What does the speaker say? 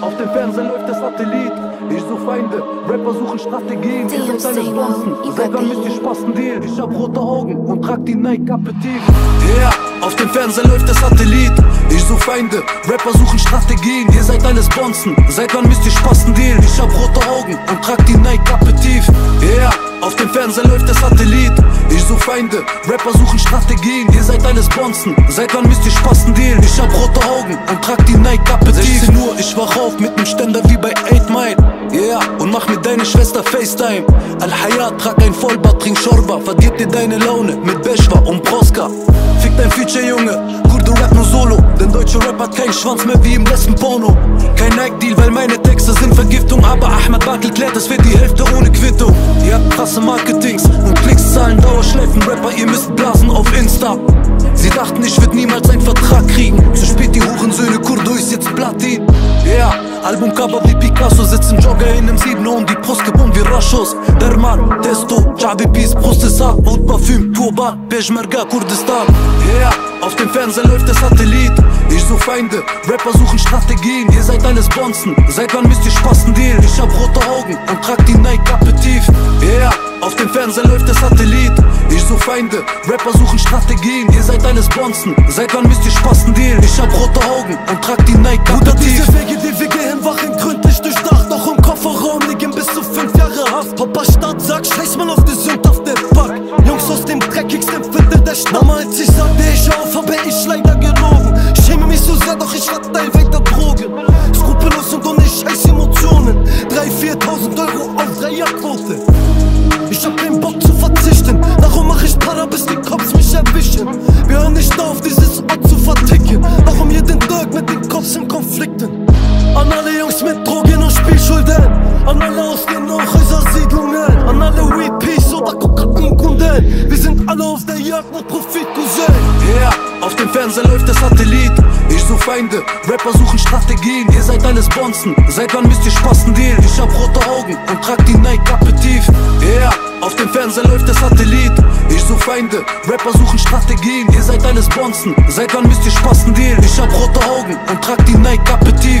Auf dem Fernsehen läuft der Satellit. Ich such Feinde, Rapper suchen Strategien. Ihr seid deine Sponsen, selber müsst ihr Spasten dealen. Ich hab rote Augen und trag die Nike Appetit. Yeah, auf dem Fernseher läuft der Satellit. Ich such Feinde, Rapper suchen Strategien. Ihr seid alles Bonzen, seit wann müsst ihr Spasten dealen? Ich hab rote Augen und trag die Nike Appetit. Yeah auf dem Fernseher läuft der Satellit. Ich such Feinde, Rapper suchen Strategien, ihr seid alles Bonzen. Seit wann müsst ihr Spasten dealen? Ich hab rote Augen und trag die Nike Appetit. 16 Uhr, ich wach auf mit nem Ständer wie bei 8 Mile. Yeah, und mach mit deiner Schwester FaceTime. Al-Hayat, trag ein Vollbad, trink Schorba, verdirb dir deine Laune mit Beschwa und Proska. Fick dein Future, Junge, Kurdo rap nur solo. Denn deutsche Rap hat keinen Schwanz mehr wie im letzten Porno. Kein Nike-Deal, weil meine Texte sind Vergiftung. Aber Ahmad Bakel klärt das für die Hälfte ohne Quittung. Ihr habt krasse Marketings und Klickszahlen, Dauerschleifen, Rapper, ihr müsst blasen auf Insta. Albumcover wie Picasso, sitzen Jogger in nem Siebener und die Brust gebunden wie Raschos. Derman, Testo, Jabi Peace, Brust ist hart, Haut Parfüm, Turban, Peshmerga, Kurdistan. Yeah, auf dem Fernseher läuft der Satellit. Ich such Feinde, Rapper suchen Strategien, ihr seid alles Bonzen. Seit wann müsst ihr Spasten dealen? Ich hab rote Augen und trag die Nike Appetit. Yeah, auf dem Fernseher läuft der Satellit. Ich such Feinde, Rapper suchen Strategien, ihr seid alles Bonzen. Seit wann müsst ihr Spasten dealen? Ich hab rote Augen und trag die Nike Bruder, dem dreckigsten Viertel der Stadt. Mama, als ich sagte, ich auf, habe ich leider gelogen. Ich schäme mich so sehr, doch ich verteil weiter Drogen. Skrupellos und ohne scheiß Emotionen. 3.000, 4.000 Euro auf Dreierquote. Ich hab keinen Bock zu verzichten. Darum mach ich Para, bis die Cops mich erwischen. Wir hören nicht auf, dieses Ort zu verticken. Warum jeden Tag mit den Cops in Konflikten? An alle Jungs mit Drogen und Spielschulden. An alle aus den Hochhäuser-Siedlungen. An alle Peace oder Kokain-Kunden. Wir sind alle auf der Jagd nach Profit, Cousin. Yeah, auf dem Fernseher läuft der Satellit. Ich such Feinde, Rapper suchen Strategien, ihr seid alles Bonzen. Seit wann müsst ihr Spasten dealen? Ich hab rote Augen und trag die Nike Appetit. Yeah, auf dem Fernseher läuft der Satellit. Ich such Feinde, Rapper suchen Strategien, ihr seid alles Bonzen. Seit wann müsst ihr Spasten dealen? Ich hab rote Augen und trag die Nike Appetit.